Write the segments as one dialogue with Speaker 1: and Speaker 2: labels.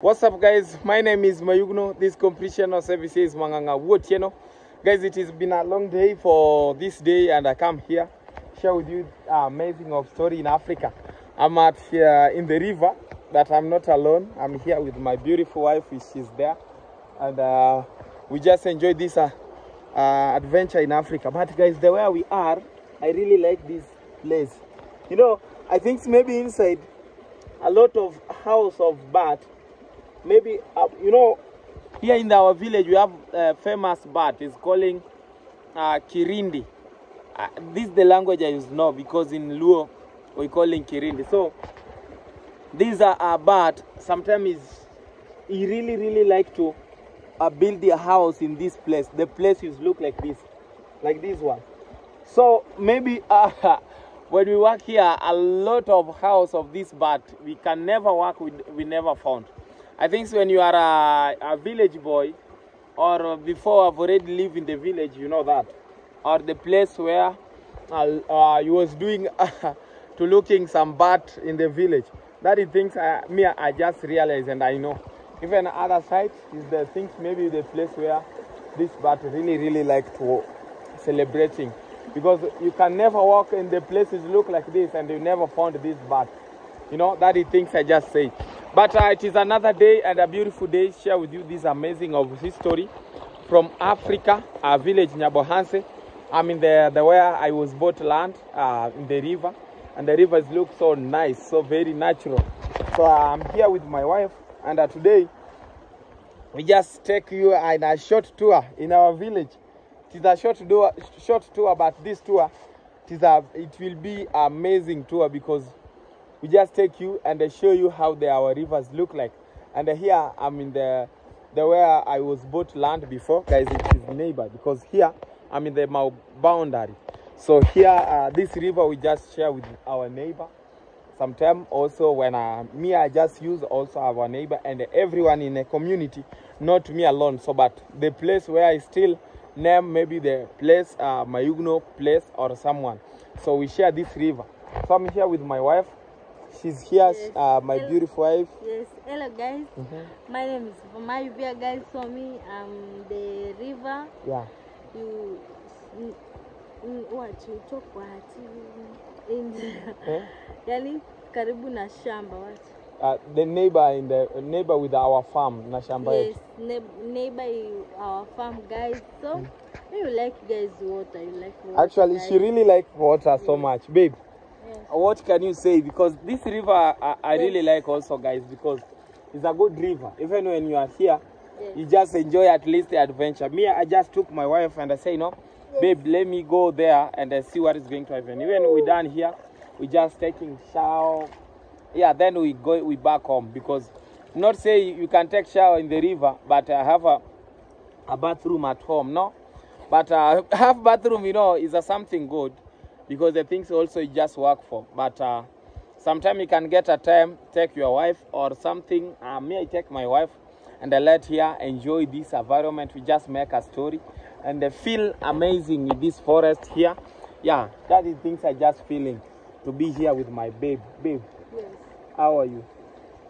Speaker 1: What's up, guys? My name is Mayuguno. This completion of service is Manganga Wotieno. Guys, it has been a long day for this day, and I come here share with you amazing of story in Africa. I'm at here in the river, but I'm not alone. I'm here with my beautiful wife, she's there, and uh, we just enjoy this uh, uh, adventure in Africa. But guys, the way we are, I really like this place. You know, I think maybe inside a lot of house of bat maybe uh, you know here in our village we have a famous bat. Is calling uh, kirindi. Uh, this is the language i know because in luo we call it kirindi. So these are a bat. Sometimes is he really really like to uh, build a house in this place. The place is look like this like this one. So maybe uh, when we work here a lot of house of this bat we can never work with we never found I think when you are a, a village boy, or before I've already lived in the village, you know that, or the place where uh, uh, you was doing to looking some bat in the village. That is things I, me I just realized and I know. Even other side is the things maybe the place where this bat really really like to celebrating because you can never walk in the places look like this and you never found this bat. You know that is things I just say. But uh, it is another day and a beautiful day. Share with you this amazing of history from Africa, a village Nyabohanse. I'm in the, the where I was bought land uh, in the river, and the rivers look so nice, so very natural. So I'm here with my wife, and uh, today we just take you on a short tour in our village. It is a short tour, short tour, but this tour, it is a, it will be amazing tour because we just take you and show you how the, our rivers look like. And here I'm in the the where I was bought land before, guys. It is neighbor because here I'm in the Mau boundary. So here, uh, this river we just share with our neighbor. Sometimes also when uh, me I just use also our neighbor and everyone in the community, not me alone. So but the place where I still name maybe the place, uh, Mayuguno place or someone. So we share this river. So I'm here with my wife. She's here,
Speaker 2: Yes.
Speaker 1: uh, my
Speaker 2: Hello.
Speaker 1: beautiful wife.
Speaker 2: Yes, hello guys. My name is my Mayubia guys. So me, um, the river.
Speaker 1: Yeah.
Speaker 2: You, mm, mm, what you talk what? In
Speaker 1: Eh?
Speaker 2: yani karibu na shamba what?
Speaker 1: Uh, the neighbor in the neighbor with our farm na shamba
Speaker 2: Yes, neighbor our farm guys. So you like guys water. You like water.
Speaker 1: Actually,
Speaker 2: guys.
Speaker 1: she really like water so much, babe.
Speaker 2: Yes.
Speaker 1: What can you say? Because this river, I, I really like also, guys, because it's a good river. Even when you are here,
Speaker 2: Yes.
Speaker 1: you just enjoy at least the adventure. Me, I just took my wife and I say, no, babe, let me go there and I see what is going to happen. Even we're done here, we just taking shower. Yeah, then we go, we back home because not say you can take shower in the river, but I have a, a bathroom at home, no? But uh, have bathroom, you know, is a something good because the things also you just work for. But uh, sometimes you can get a time, take your wife or something. Uh, me, I take my wife and I let her enjoy this environment. We just make a story and they feel amazing in this forest here. Yeah, that is things I just feeling to be here with my babe. Babe,
Speaker 2: Yes.
Speaker 1: how are you?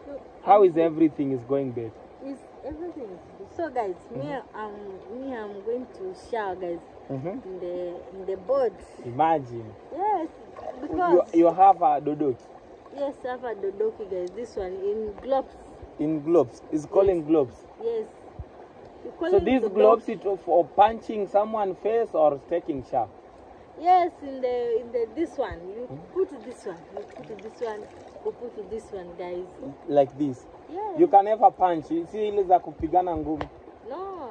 Speaker 2: So,
Speaker 1: How is everything is going, babe?
Speaker 2: is everything is. So guys, me, um, me, I'm going to shower, guys,
Speaker 1: Mm-hmm.
Speaker 2: in the in the boat.
Speaker 1: Imagine.
Speaker 2: Yes, because
Speaker 1: you you have a dodoki
Speaker 2: yes, I have a dodoki, guys. This one in gloves.
Speaker 1: in globes. It's calling globes.
Speaker 2: Yes.
Speaker 1: So these
Speaker 2: dodoki.
Speaker 1: globes it for punching someone face or taking shower.
Speaker 2: Yes, in the in the this one. You put this one. You put this one. Put this one, guys.
Speaker 1: like this.
Speaker 2: Yes.
Speaker 1: You can never punch. Si ile za kupigana ngumi.
Speaker 2: No.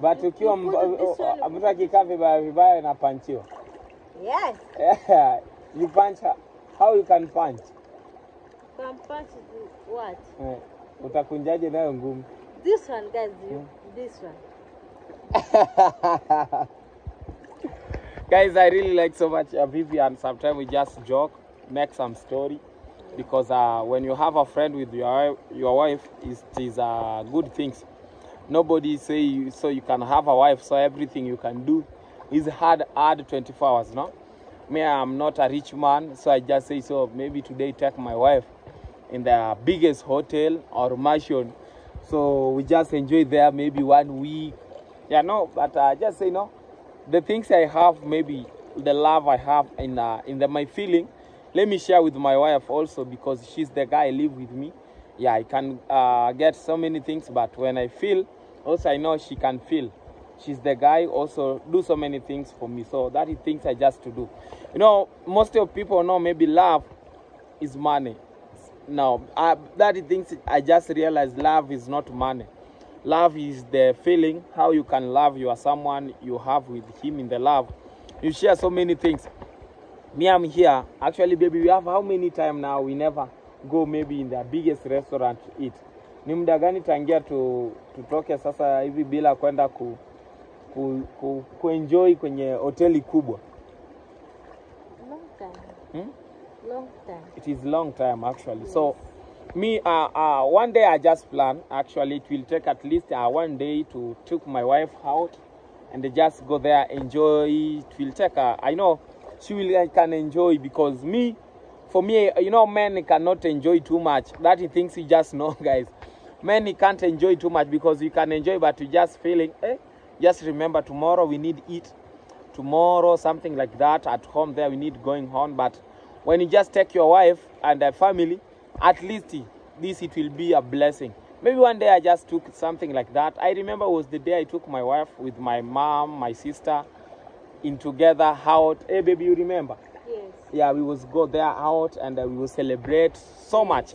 Speaker 1: But
Speaker 2: You-
Speaker 1: ukiwa
Speaker 2: you put this one, you
Speaker 1: mtu akikaa vibaya vibaya inapanchiwa.
Speaker 2: Yes.
Speaker 1: you punch her. How you can punch?
Speaker 2: Can punch what?
Speaker 1: Eh, utakunjaje nayo ngumi?
Speaker 2: This one, guys. You this one.
Speaker 1: Guys, I really like so much uh, Vivian. Sometimes we just joke, make some story, because uh, when you have a friend with your your wife, it is uh, good things. Nobody say you, so you can have a wife, so everything you can do is hard, hard 24 hours, no? Me, I'm not a rich man, so I just say so. Maybe today take my wife in the biggest hotel or mansion. So we just enjoy there maybe one week. Yeah, no, but uh, just say no. The things I have, maybe the love I have in uh, in the my feeling. Let me share with my wife also because she's the guy live with me. Yeah, I can uh, get so many things, but when I feel, also I know she can feel. She's the guy also do so many things for me. So that is things I just to do. You know, most of people know maybe love is money. No, I, that is things I just realized love is not money. Love is the feeling how you can love your someone you have with him in the love. You share so many things. Me, I'm here. Actually, baby, we have how many time now? We never go maybe in the biggest restaurant to eat. Ni muda gani tangia tu, tutoke sasa hivi bila kwenda ku, ku, ku, kuenjoy kwenye hoteli kubwa?
Speaker 2: Long time.
Speaker 1: Hmm?
Speaker 2: Long time.
Speaker 1: It is long time actually. So me, uh, uh, one day I just plan. Actually, it will take at least uh, one day to took my wife out and just go there enjoy. It will take. Uh, I know she will can enjoy because me, for me, you know, men cannot enjoy too much. that he thinks he just know, guys. Men can't enjoy too much because you can enjoy, but you just feeling. Eh, just remember tomorrow we need eat tomorrow something like that at home there we need going on but when you just take your wife and a family at least this it will be a blessing maybe one day i just took something like that i remember was the day i took my wife with my mom my sister in together out. Hey baby you remember?
Speaker 2: Yes.
Speaker 1: yeah we was go there out and uh, we will celebrate so much.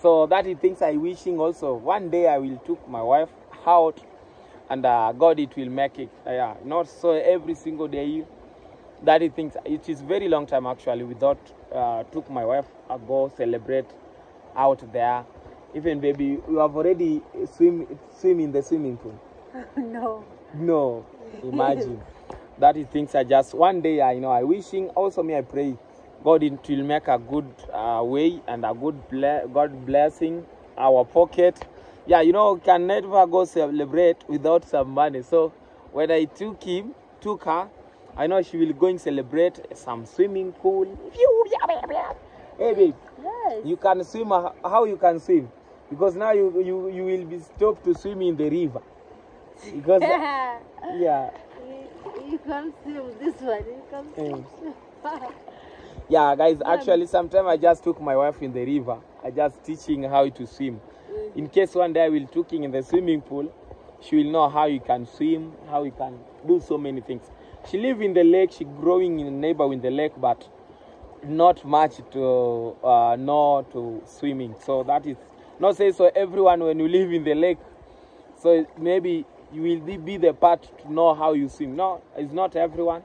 Speaker 1: So that is things i wishing also. One day i will took my wife out and uh, god it will make it. Uh, yeah not so every single day. That is things it is very long time actually without uh, took my wife uh, go celebrate out there. Even baby you have already swim swim in the swimming pool.
Speaker 2: No.
Speaker 1: no, imagine. that is things I just one day I know I wishing also me I pray God it will make a good uh, way and a good ble- God blessing our pocket. Yeah, you know can never go celebrate without some money. So when I took him, took her, I know she will go and celebrate some swimming pool. Hey babe,
Speaker 2: Yes.
Speaker 1: you can swim. uh, How you can swim? Because now you you you will be stopped to swim in the river. Because yeah.
Speaker 2: You, you can swim this one. You can't swim.
Speaker 1: Yeah, guys, actually, sometimes I just took my wife in the river. I just teaching how to swim. In case one day I will taking in the swimming pool, she will know how you can swim, how you can do so many things. She live in the lake. She growing in a neighbor in the lake, but not much to uh, know to swimming. So that is not say so. Everyone when you live in the lake, so maybe you will be- the part to know how you swim. No, it's not everyone.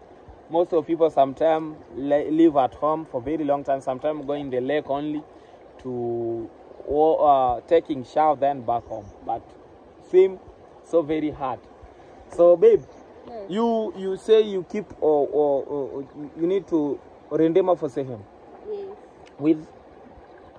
Speaker 1: Most of people sometimes live at home for very long time. Sometimes go in the lake only to uh, taking shower then back home. But swim so very hard. So babe,
Speaker 2: Yes.
Speaker 1: you you say you keep or or, or you need to rendema for him
Speaker 2: Yes.
Speaker 1: with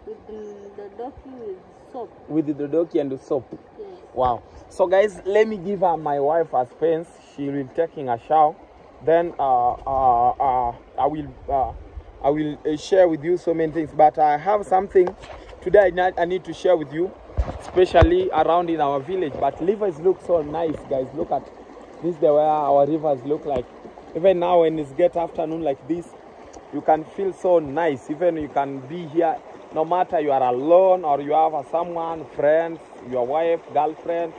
Speaker 2: With the, the dodoki with soap.
Speaker 1: with the doki and the soap.
Speaker 2: Yes.
Speaker 1: Wow. So guys, let me give her my wife a Spence. She will taking a shower. Then uh, uh, uh, I will uh, I will uh, share with you so many things. But I have something today I need, to share with you, especially around in our village. But rivers look so nice, guys. Look at this the way our rivers look like. Even now when it's get afternoon like this, you can feel so nice. Even you can be here, no matter you are alone or you have someone, friends, your wife, girlfriend,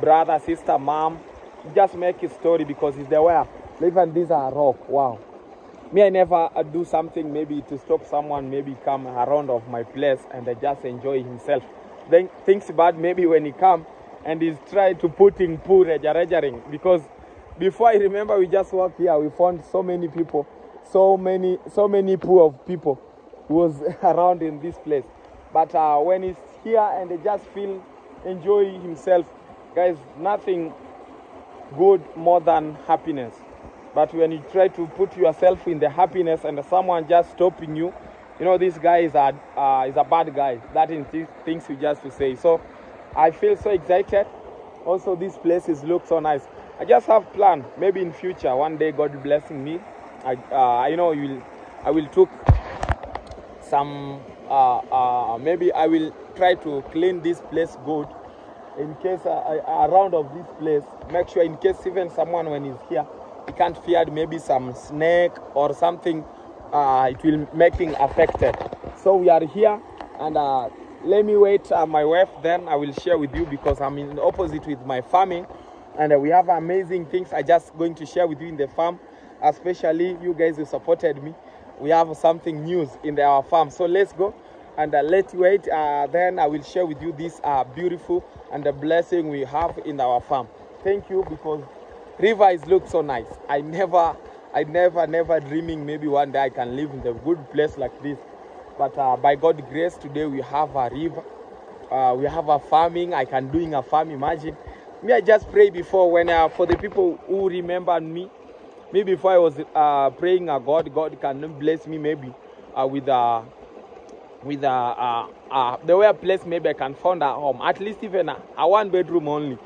Speaker 1: brother, sister, mom. Just make a story because it's the way. Even these are rock. Wow. Me, I never uh, do something maybe to stop someone maybe come around of my place and uh, just enjoy himself. Then things bad maybe when he come and he's try to put in pool regering because before I remember we just walked here we found so many people, so many so many pool of people was around in this place. But uh, when he's here and they just feel enjoy himself, guys, nothing good more than happiness. But when you try to put yourself in the happiness and someone just stopping you, you know this guy is a uh, is a bad guy. That is th- things you just to say. So I feel so excited. Also, these places look so nice. I just have plan. Maybe in future, one day, God blessing me. I uh, I know you will. I will took some uh, uh, maybe I will try to clean this place good. In case uh, around of this place, make sure in case even someone when he's here, he can't fear maybe some snake or something. Uh, it will making affected. So we are here, and uh, let me wait. Uh, my wife, then I will share with you because I'm in opposite with my farming, and we have amazing things. I just going to share with you in the farm, especially you guys who supported me. We have something news in our farm. So let's go and uh, let's wait. Uh, then I will share with you this uh, beautiful and the blessing we have in our farm. Thank you because river is look so nice. I never, I never, never dreaming maybe one day I can live in a good place like this. But uh, by God's grace, today we have a river. Uh, we have a farming. I can doing a farm. Imagine. Me, I just pray before when uh, for the people who remember me. Me before I was uh, praying a God, God can bless me maybe uh, with a with a, uh, uh, the way a place maybe I can find a home. At least even a, a one bedroom only.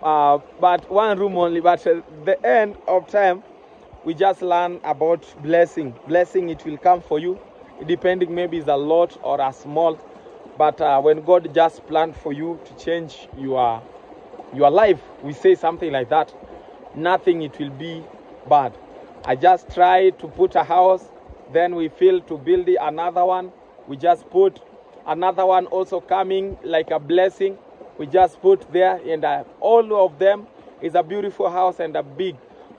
Speaker 1: Uh, but one room only. But at the end of time, we just learn about blessing. Blessing, it will come for you, depending maybe it's a lot or a small. But uh, when God just planned for you to change your your life, we say something like that. Nothing it will be bad. I just try to put a house, then we feel to build another one. We just put another one also coming like a blessing. We just put there, and uh, all of them is a beautiful house and a big.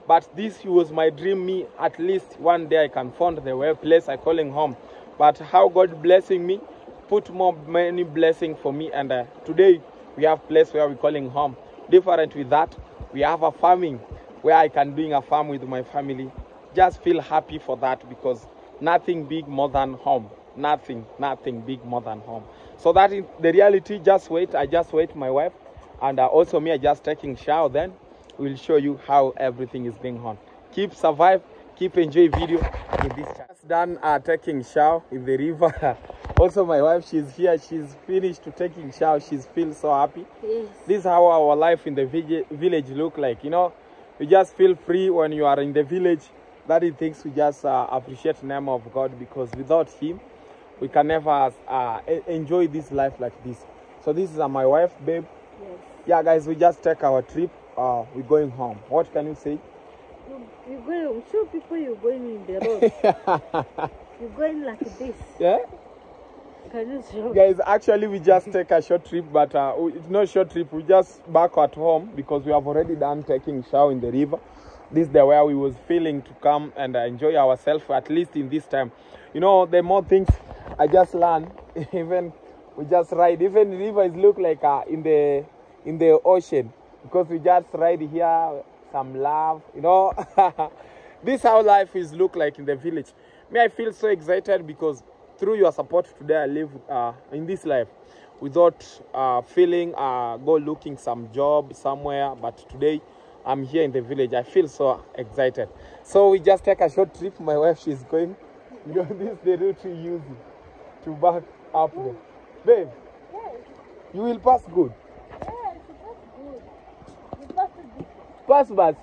Speaker 1: But this was my dream. Me at least one day I can find the place I calling home. But how God blessing me, put more many blessing for me. And uh, today we have place where we calling home. Different with that, we have a farming where I can doing a farm with my family. Just feel happy for that because nothing big more than home. Nothing, nothing big more than home. So that is the reality. Just wait. I just wait my wife, and uh, also me. I just taking shower. Then we'll show you how everything is being on. Keep survive. Keep enjoy video this. Just done uh, taking shower in the river. also my wife, she's here. She's finished to taking shower. She's feel so happy.
Speaker 2: Yes.
Speaker 1: This is how our life in the village, village look like. You know, you just feel free when you are in the village. That is things we just uh, appreciate the name of God because without Him, we can never uh, enjoy this life like this. So this is uh, my wife, babe.
Speaker 2: Yes.
Speaker 1: Yeah, guys, we just take our trip. Uh, we're going home. What can you say?
Speaker 2: You, you're going, show people you're going in the road. you're going like this.
Speaker 1: Yeah,
Speaker 2: Can you show?
Speaker 1: Guys. Actually, we just take a short trip, but uh, it's not short trip. We just back at home because we have already done taking shower in the river. This is the where we was feeling to come and uh, enjoy ourselves at least in this time. You know, the more things I just learn, even we just ride. Even rivers look like uh, in the in the ocean because we just ride here. Some love, you know. this how life is look like in the village. Me, I feel so excited because through your support today, I live uh, in this life without uh, feeling uh, go looking some job somewhere. But today, I'm here in the village. I feel so excited. So we just take a short trip. My wife, she's going. You know, this the route we use to back up there. Babe,
Speaker 2: Yes,
Speaker 1: you will pass good.
Speaker 2: yes, that's good. You passed it.
Speaker 1: Pass bus.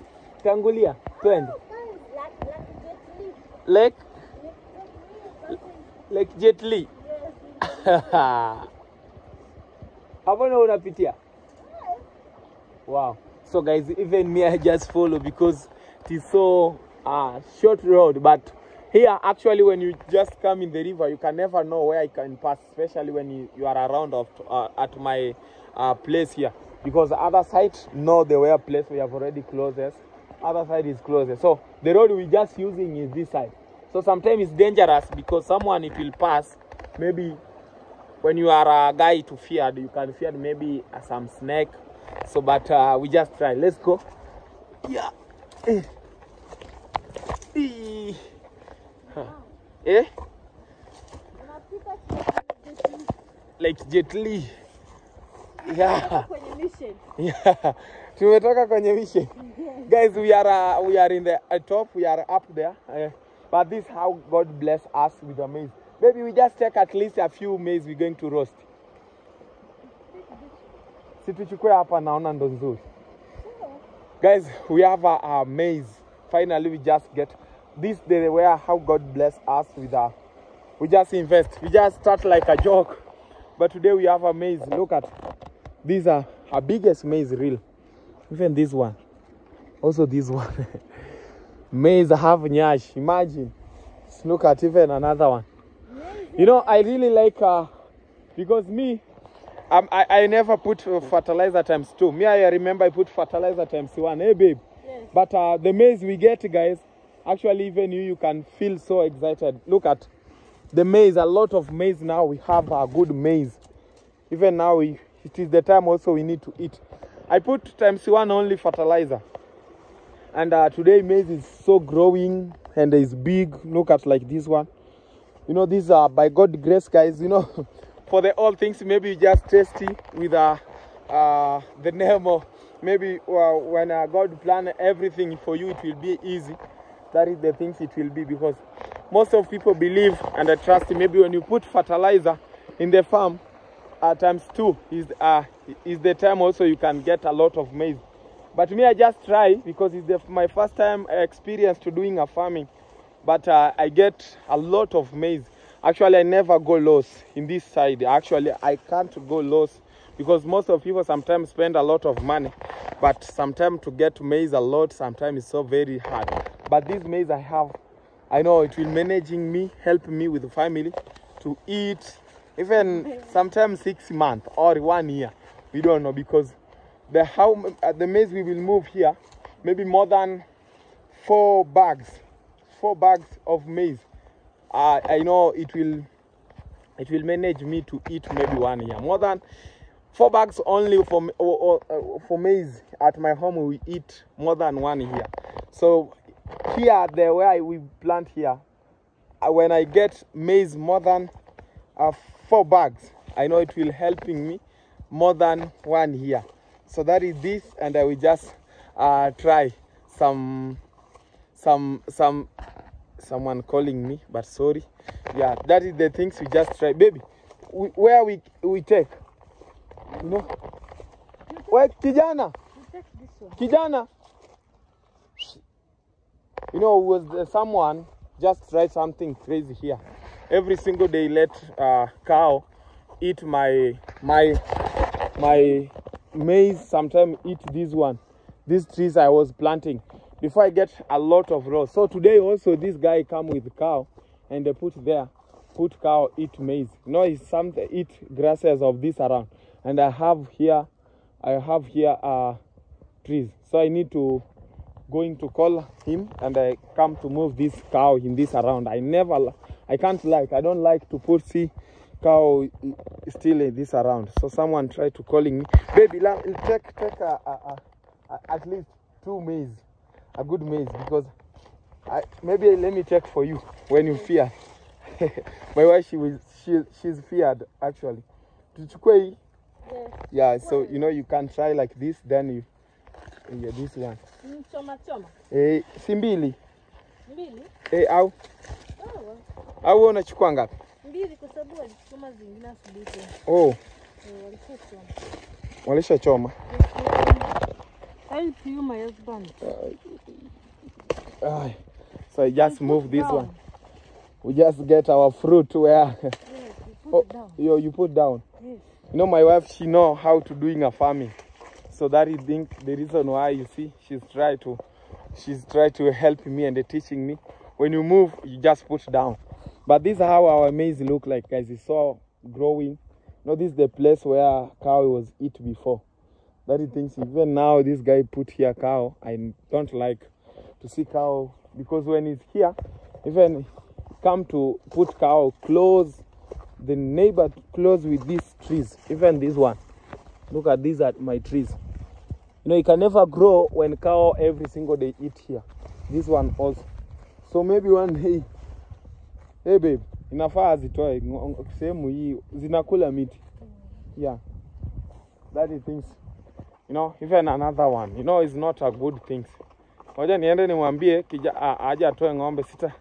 Speaker 1: Tangulia. Twende.
Speaker 2: Like, like gently.
Speaker 1: Lake,
Speaker 2: Like,
Speaker 1: Jet Li.
Speaker 2: yes.
Speaker 1: hapo unapitia? Wow. So guys even me i just follow because it is so uh, short road but here actually when you just come in the river you can never know where you can pass especially when you, you are around of, uh, at my uh, place here. Because the other side no the where place we have already closest other side is closest so the road we just using is this side so sometimes it's dangerous because someone it will pass maybe when you are a guy to fear, you can fear maybe some snake. So, but uh, we just try. Let's go. Yeah. Eh. Eh. Eh? Like Jet Li. Yeah. Yeah. Tumetoka kwenye mission. Guys, we are uh, we are in the uh, top. We are up there. Uh, but this is how God bless us with a maize. Maybe we just take at least a few maize we're going to roast. Guys, we have a, a maize. Finally, we just get this the where how God bless us with a we just invest. We just start like a joke. But today we have a maize. Look at these are our biggest maize real. Even this one. Also this one. maize have nyash. Imagine. Look at even another one. You know, I really like uh because me um, I, I never put uh, fertilizer times two. Me, I remember I put fertilizer times one. Hey, babe.
Speaker 2: Yes.
Speaker 1: But uh, the maize we get, guys, actually, even you, you can feel so excited. Look at the maize. A lot of maize now. We have a good maize. Even now, we, it is the time also we need to eat. I put times one only fertilizer. And uh, today, maize is so growing and is big. Look at like this one. You know, these are by God grace, guys. You know, for the all things, maybe you just tasty with uh, uh, the name of maybe uh, when uh, God plan everything for you, it will be easy. That is the things it will be because most of people believe and I trust maybe when you put fertilizer in the farm, uh, times two is uh, is the time also you can get a lot of maize. But me, I just try because it's the, my first time experience to doing a farming. But uh, I get a lot of maize. Actually, I never go loss in this side. Actually, I can't go loss because most of people sometimes spend a lot of money. But sometimes to get maize a lot, sometimes it's so very hard. But this maize I have, I know it will managing me, help me with the family to eat, even sometimes six months or one year. We don't know because the how uh, the maize we will move here, maybe more than four bags, four bags of maize. Uh, I know it will it will manage me to eat maybe one year. More than four bags only for or, or, uh, for maize at my home we eat more than one year. So here the where we plant here, uh, when I get maize more than uh, four bags, I know it will helping me more than one year. So that is this, and I will just uh, try some some some someone calling me, but sorry. Yeah, that is the things we just try, baby. We, where we we take, you know, where kijana, kijana. You know, was there someone just try something crazy here? Every single day, let uh, cow eat my my my maize. Sometimes eat this one, these trees I was planting before I get a lot of rows. So today also this guy come with cow and they put there, put cow eat maize. You know, it's something eat grasses of this around. And I have here, I have here uh trees. So I need to going to call him and I come to move this cow in this around. I never, I can't like, I don't like to put see cow still this around. So someone tried to calling me, baby, take take a, a, a, at least two maize, a good maize because I, maybe let me check for you when you fear. My wife she was she she's feared actually. Tuchukue hii.
Speaker 2: Yes.
Speaker 1: Yeah, so you know you can try like this, then you yeah, this one.
Speaker 2: Choma choma.
Speaker 1: Eh, si mbili eh, au
Speaker 2: Sawa.
Speaker 1: au wewe unachukua ngapi?
Speaker 2: Mbili kwa sababu walichoma zingine asubuhi tena.
Speaker 1: Oh,
Speaker 2: Eh, walishachoma.
Speaker 1: walishachoma.
Speaker 2: I'll you, my husband.
Speaker 1: Ay, So I just move this
Speaker 2: down.
Speaker 1: one. We just get our fruit where
Speaker 2: Yes, you put
Speaker 1: oh, yo you put down.
Speaker 2: Yes.
Speaker 1: You know my wife she know how to doing a farming. So that is think the reason why you see she's try to she's try to help me and teaching me. When you move, you just put down. But this is how our maize look like, guys. It's so growing. No, this is the place where cow was eat before. That is things even now this guy put here cow. I don't like to see cow because when it's here, even come to put cow close the neighbor close with these trees, even this one. Look at these are my trees. You know, it can never grow when cow every single day eat here. This one also. So maybe one day, hey babe, inafaa azitoe sehemu hii zinakula miti. Yeah. That is things. You know, even another one. You know, it's not a good thing. Ngoja niende nimwambie kija aje atoe ng'ombe sita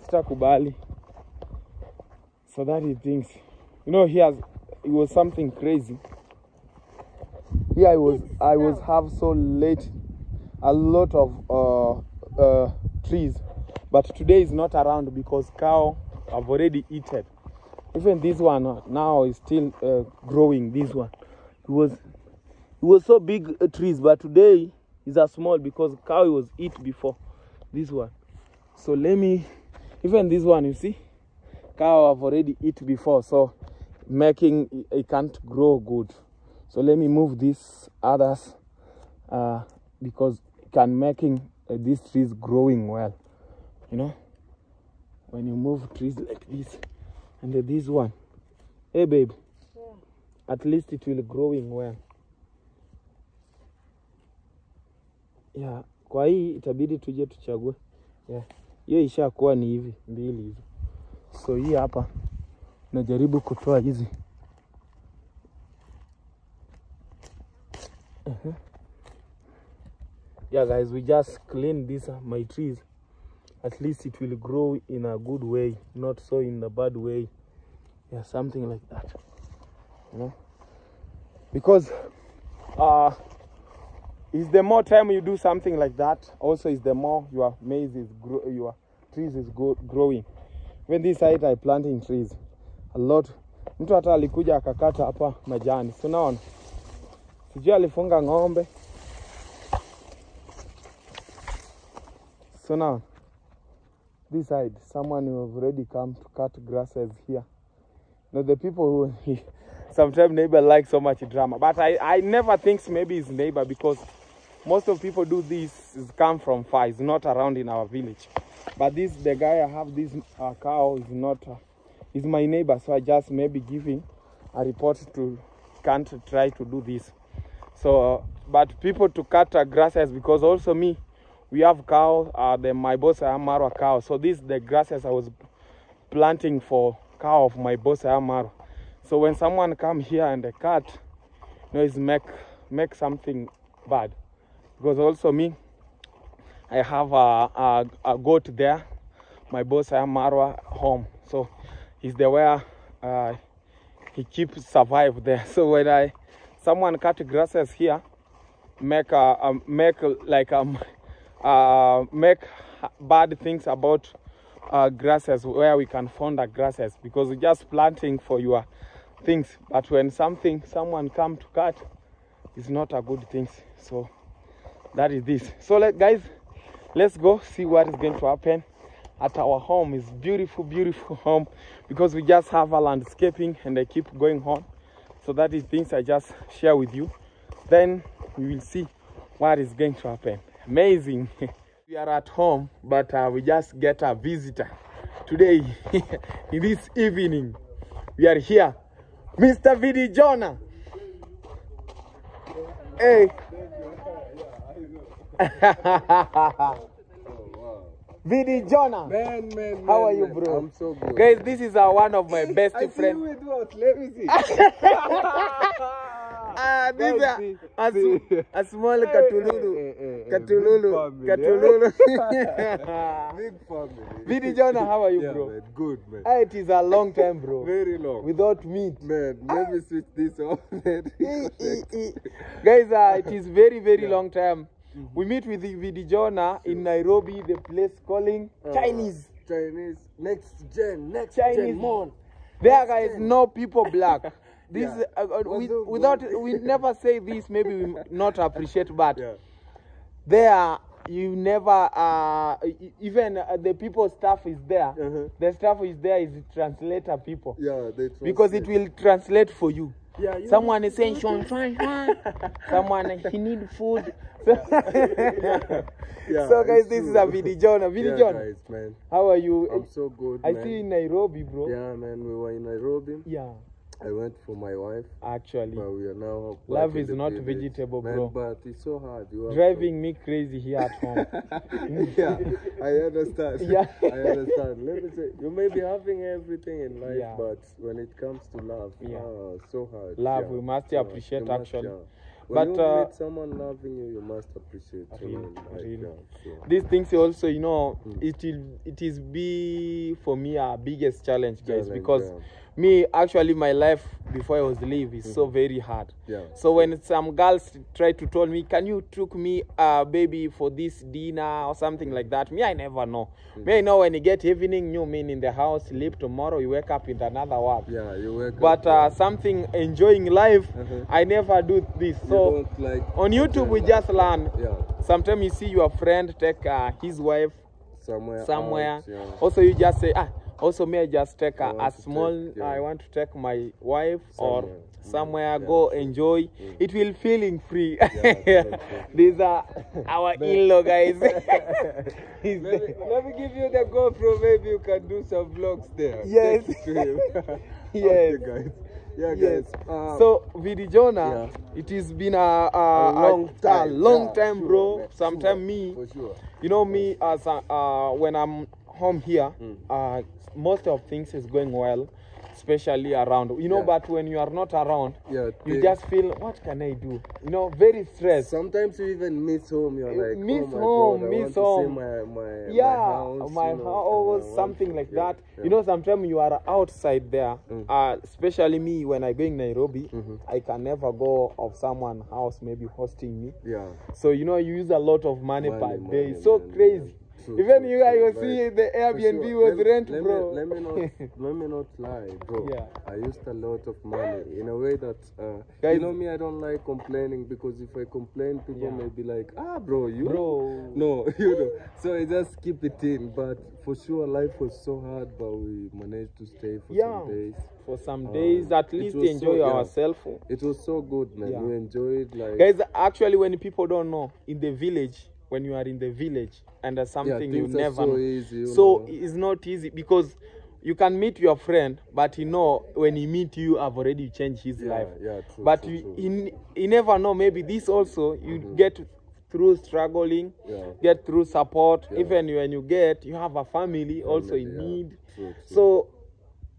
Speaker 1: sitakubali. So that is things. You know, he has it was something crazy. Here I was I was have so late a lot of uh, uh, trees, but today is not around because cow have already eaten. Even this one uh, now is still uh, growing. This one, it was it was so big uh, trees, but today is a small because cow was eat before. This one, so let me. Even this one, you see, cow have already eat before, so making it, can't grow good. So let me move these others uh, because can making uh, these trees growing well. You know, when you move trees like this, and this one, hey babe, at least it will growing well. Yeah, kwa hii itabidi tuje tuchague. Yeah, hiyo ishakuwa ni hivi mbili. So hii hapa najaribu kutoa hizi. Mhm. Yeah guys, we just clean these uh, my trees. At least it will grow in a good way, not so in a bad way. Yeah, something like that. You know? Because uh is the more time you do something like that, also is the more your maize is grow, your trees is go, growing. When this side I planting trees a lot. Mtu hata alikuja akakata hapa majani, si unaona? Sijui alifunga ng'ombe, so now this side someone who have already come to cut grasses here. Now the people who sometimes neighbor like so much drama, but I I never think maybe it's neighbor because most of people do this is come from far. It's not around in our village. But this the guy I have this uh, cow is not uh, is my neighbor, so I just maybe giving a report to can't try to do this. So, uh, but people to cut uh, grasses because also me, we have cow. Uh, the my boss I am cow. So this the grasses I was planting for cow of my boss I am Marwa. So when someone come here and they cut, you know, it's make make something bad. Because also me, I have a, a, a goat there. My boss I am Marwa home. So he's the where uh, he keeps survive there. So when I someone cut grasses here, make uh, um, make like um uh, make bad things about uh, grasses where we can find the grasses because we're just planting for your things. But when something someone come to cut, it's not a good thing. So that is this. So let guys, let's go see what is going to happen at our home. It's beautiful, beautiful home because we just have a landscaping and I keep going on. So that is things I just share with you. Then we will see what is going to happen. Amazing. we are at home, but uh, we just get a visitor today in this evening. We are here, Mr. Vidi Jonah. Hey. Vidi Jonah.
Speaker 3: Man, man,
Speaker 1: How
Speaker 3: man,
Speaker 1: are you, bro?
Speaker 3: I'm so good.
Speaker 1: Guys, this is uh, one of my best
Speaker 3: I see
Speaker 1: friends.
Speaker 3: you with what? Let me see.
Speaker 1: Ah, this is a, a,
Speaker 3: see.
Speaker 1: sm- a small Katululu.
Speaker 3: hey, hey, hey,
Speaker 1: Katululu.
Speaker 3: big
Speaker 1: Katululu.
Speaker 3: Big family.
Speaker 1: Vidi Jonah, how are you,
Speaker 3: yeah,
Speaker 1: bro?
Speaker 3: Man, good, man.
Speaker 1: Ah, it is a long time, bro.
Speaker 3: Very long.
Speaker 1: Without meat.
Speaker 3: man, let me switch this off. man.
Speaker 1: Eh, eh, eh. Guys, uh, it is very, very long time. We meet with Vidi Jonah in Nairobi, the place calling
Speaker 3: Uh,
Speaker 1: Chinese.
Speaker 3: Chinese. Next gen. Next
Speaker 1: Chinese.
Speaker 3: gen.
Speaker 1: There, guys, no people black. This
Speaker 3: Yeah.
Speaker 1: uh, uh, we, without we never say this. Maybe we not appreciate, but
Speaker 3: Yeah.
Speaker 1: there you never uh, even uh, the people staff is there.
Speaker 3: Uh-huh.
Speaker 1: The staff is there is translator people
Speaker 3: Yeah, they
Speaker 1: because it will translate for you.
Speaker 3: Yeah, you
Speaker 1: Someone is saying shon shon shon. Someone he need food. So,
Speaker 3: Yeah,
Speaker 1: so guys, this is
Speaker 3: true.
Speaker 1: a Vidi Jonah. Vidi
Speaker 3: yeah,
Speaker 1: Jonah,
Speaker 3: guys, man.
Speaker 1: how are you?
Speaker 3: I'm so good.
Speaker 1: I
Speaker 3: man.
Speaker 1: see you in Nairobi, bro.
Speaker 3: Yeah, man. We were in Nairobi.
Speaker 1: Yeah,
Speaker 3: I went for my wife,
Speaker 1: actually.
Speaker 3: but we are now.
Speaker 1: Love is not
Speaker 3: village.
Speaker 1: vegetable,
Speaker 3: man,
Speaker 1: bro.
Speaker 3: But it's so hard. You
Speaker 1: Driving me crazy here at home.
Speaker 3: Yeah, I understand.
Speaker 1: Yeah.
Speaker 3: I understand. Let me say, you may be having everything in life,
Speaker 1: Yeah.
Speaker 3: but when it comes to love,
Speaker 1: Yeah.
Speaker 3: ah, so hard.
Speaker 1: Love,
Speaker 3: yeah.
Speaker 1: we must
Speaker 3: Yeah,
Speaker 1: appreciate
Speaker 3: must,
Speaker 1: actually.
Speaker 3: When
Speaker 1: But,
Speaker 3: you
Speaker 1: uh,
Speaker 3: meet someone loving you, you must appreciate.
Speaker 1: Really,
Speaker 3: in
Speaker 1: really. These things also, you know,
Speaker 3: Mm.
Speaker 1: it will it is be for me our biggest challenge, guys,
Speaker 3: Challenge,
Speaker 1: because. Me actually my life before I was leave is so very hard.
Speaker 3: Yeah.
Speaker 1: So when some girls try to tell me, can you took me uh baby for this dinner or something like that? Me, I never know. Me, I know when you get evening, you mean in the house, sleep tomorrow, you wake up in another world.
Speaker 3: Yeah, you wake
Speaker 1: But
Speaker 3: up.
Speaker 1: uh, something enjoying life,
Speaker 3: Mhm.
Speaker 1: I never do this. So
Speaker 3: don't like
Speaker 1: on YouTube, we just learn.
Speaker 3: Yeah,
Speaker 1: Sometimes you see your friend take uh, his wife
Speaker 3: somewhere.
Speaker 1: somewhere.
Speaker 3: Out, yeah.
Speaker 1: Also, you just say, ah, also may I just take
Speaker 3: I
Speaker 1: a, a small,
Speaker 3: take- yeah.
Speaker 1: I want to take my wife or
Speaker 3: Somewhere. Mm,
Speaker 1: somewhere,
Speaker 3: yeah,
Speaker 1: go enjoy.
Speaker 3: Mm.
Speaker 1: It will feeling free. These are our in-law guys.
Speaker 3: Let me, let me give you the GoPro. Maybe you can do some vlogs there.
Speaker 1: Yes. Yes.
Speaker 3: Okay, guys. Yeah,
Speaker 1: Yes.
Speaker 3: guys. Uh,
Speaker 1: so Virijona,
Speaker 3: Yeah.
Speaker 1: it has been a, a,
Speaker 3: a long
Speaker 1: a,
Speaker 3: time.
Speaker 1: long
Speaker 3: yeah,
Speaker 1: time,
Speaker 3: sure,
Speaker 1: bro.
Speaker 3: man,
Speaker 1: Sometime
Speaker 3: sure,
Speaker 1: me,
Speaker 3: For sure.
Speaker 1: you know me as a, uh, when I'm home here,
Speaker 3: Mm.
Speaker 1: uh, most of things is going well, especially around. You know,
Speaker 3: Yeah.
Speaker 1: but when you are not around,
Speaker 3: Yeah.
Speaker 1: you just feel what can I do? You know, very stressed.
Speaker 3: Sometimes you even miss home. You're like,
Speaker 1: miss
Speaker 3: oh
Speaker 1: home,
Speaker 3: God,
Speaker 1: miss home.
Speaker 3: my my
Speaker 1: yeah,
Speaker 3: my house,
Speaker 1: my
Speaker 3: you know,
Speaker 1: house,
Speaker 3: and I want
Speaker 1: something like
Speaker 3: yeah,
Speaker 1: that.
Speaker 3: yeah.
Speaker 1: You know, sometimes you are outside there,
Speaker 3: Mm.
Speaker 1: uh, especially me when I go in Nairobi,
Speaker 3: Mhm.
Speaker 1: I can never go of someone house maybe hosting me.
Speaker 3: Yeah.
Speaker 1: So you know, you use a lot of money,
Speaker 3: Money,
Speaker 1: per
Speaker 3: money,
Speaker 1: day. So
Speaker 3: money,
Speaker 1: crazy.
Speaker 3: True,
Speaker 1: Even
Speaker 3: true,
Speaker 1: you guys
Speaker 3: true.
Speaker 1: will see
Speaker 3: Like,
Speaker 1: the Airbnb
Speaker 3: sure.
Speaker 1: was
Speaker 3: let,
Speaker 1: rent,
Speaker 3: let
Speaker 1: bro.
Speaker 3: Me, let me not let me not lie, bro.
Speaker 1: Yeah.
Speaker 3: I used a lot of money in a way that uh,
Speaker 1: Guys-
Speaker 3: you know me. I don't like complaining because if I complain, people
Speaker 1: Yeah.
Speaker 3: may be like, ah, bro, you
Speaker 1: Bro.
Speaker 3: No, you know. So I just keep it in. But for sure, life was so hard, but we managed to stay for
Speaker 1: Yeah.
Speaker 3: some days.
Speaker 1: For some
Speaker 3: Um,
Speaker 1: days, at least enjoy
Speaker 3: so-
Speaker 1: ourselves.
Speaker 3: It was so good, man. We enjoyed like
Speaker 1: Guys, actually, when people don't know, in the village, when you are in the village and there's
Speaker 3: yeah,
Speaker 1: something you never
Speaker 3: so
Speaker 1: know.
Speaker 3: easy. you
Speaker 1: so
Speaker 3: know.
Speaker 1: it's not easy because you can meet your friend, but you know when he meet you, have already changed his
Speaker 3: yeah,
Speaker 1: life.
Speaker 3: yeah, true,
Speaker 1: but
Speaker 3: true,
Speaker 1: you,
Speaker 3: true.
Speaker 1: you, you never know. Maybe this also you mm-hmm. get through struggling,
Speaker 3: yeah.
Speaker 1: get through support.
Speaker 3: Yeah.
Speaker 1: Even when you get, you have a family also in
Speaker 3: yeah.
Speaker 1: need. So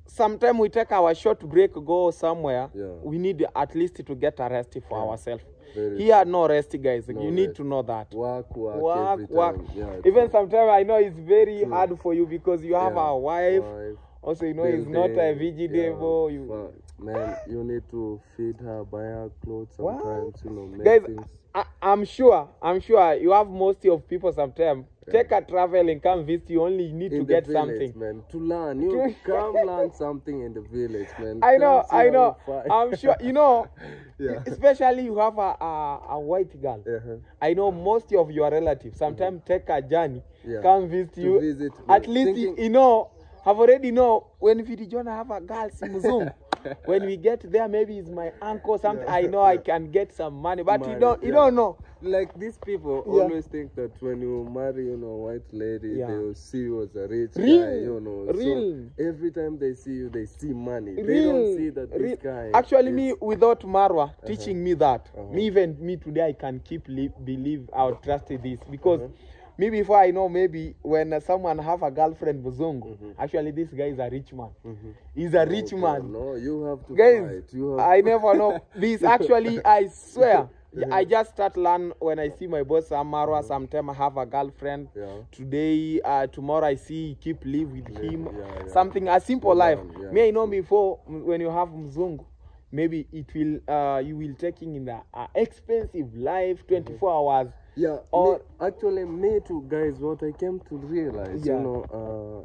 Speaker 1: sometimes we take our short break, go somewhere.
Speaker 3: Yeah.
Speaker 1: We need at least to get a rest for
Speaker 3: Yeah.
Speaker 1: ourselves.
Speaker 3: Very
Speaker 1: Here, no rest, guys.
Speaker 3: No
Speaker 1: you need to know that.
Speaker 3: work, work,
Speaker 1: Work, work.
Speaker 3: Yeah,
Speaker 1: Even sometimes I know it's very
Speaker 3: True.
Speaker 1: hard for you because you have
Speaker 3: Yeah,
Speaker 1: a wife.
Speaker 3: wife,
Speaker 1: Also, you know, it's not a
Speaker 3: building,
Speaker 1: vegetable.
Speaker 3: yeah,
Speaker 1: you
Speaker 3: man, you need to feed her, buy her clothes
Speaker 1: What?
Speaker 3: sometimes, you know, make
Speaker 1: guys,
Speaker 3: things.
Speaker 1: I, I'm sure, I'm sure you have most of people sometimes take a travel and come visit. You only need
Speaker 3: in
Speaker 1: to get
Speaker 3: village,
Speaker 1: something.
Speaker 3: man. To learn, you come learn something in the village, man.
Speaker 1: I know, I know. I'm sure, you know,
Speaker 3: Yeah.
Speaker 1: especially you have a, a, a white girl.
Speaker 3: Uh-huh.
Speaker 1: I know most of your relatives sometimes take a journey,
Speaker 3: Yeah.
Speaker 1: come visit
Speaker 3: To
Speaker 1: you.
Speaker 3: visit
Speaker 1: At least you,
Speaker 3: Thinking-
Speaker 1: you know, have already know when Vijona have a girl Mzungu. when we get there, maybe it's my uncle. Something I know I can get some money, but you don't, you don't know.
Speaker 3: Like these people always think that when you marry, you know, white lady, they will see you as a rich
Speaker 1: Real,
Speaker 3: guy, you know.
Speaker 1: real.
Speaker 3: So every time they see you, they see money. they don't see that this
Speaker 1: real.
Speaker 3: guy.
Speaker 1: Actually,
Speaker 3: is-
Speaker 1: me without Marwa teaching me that,
Speaker 3: Uh-huh.
Speaker 1: me even me today I can keep believe I trust this because
Speaker 3: Uh-huh.
Speaker 1: Me before I know maybe when uh, someone have a girlfriend Buzungu,
Speaker 3: Mhm.
Speaker 1: actually this guy is a rich man.
Speaker 3: Mhm.
Speaker 1: He's a rich man.
Speaker 3: No, you have to
Speaker 1: Guys,
Speaker 3: fight. You have
Speaker 1: I never know this. Actually, I swear. I just start learn when I see my boss Amarwa. Sometime I have a girlfriend.
Speaker 3: Yeah.
Speaker 1: Today, uh, tomorrow I see keep live with
Speaker 3: Live,
Speaker 1: him.
Speaker 3: yeah, yeah.
Speaker 1: Something a simple life.
Speaker 3: yeah.
Speaker 1: Me, I know before when you have Mzungu, maybe it will uh, you will taking in the uh, expensive life, 24 hours.
Speaker 3: Yeah,
Speaker 1: Or-
Speaker 3: me, actually, me too, guys. What I came to realize,
Speaker 1: Yeah.
Speaker 3: you know,